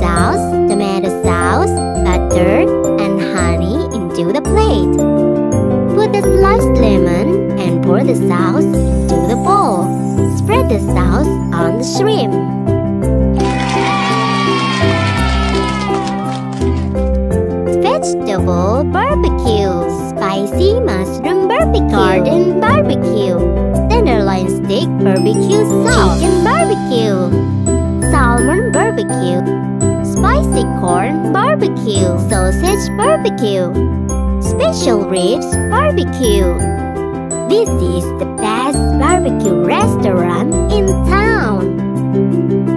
sauce, tomato sauce, butter, and honey into the plate. Put the sliced lemon and pour the sauce into the bowl. Spread the sauce on the shrimp. Vegetable barbecue, spicy mushroom barbecue, garden barbecue, tenderloin steak barbecue sauce, chicken barbecue, corn barbecue, sausage barbecue, special ribs barbecue. This is the best barbecue restaurant in town.